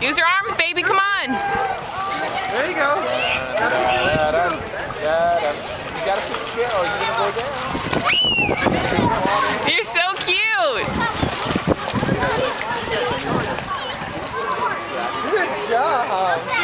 Use your arms, baby, come on. There you go. You gotta keep still or you're gonna go down. You're so cute. Good job.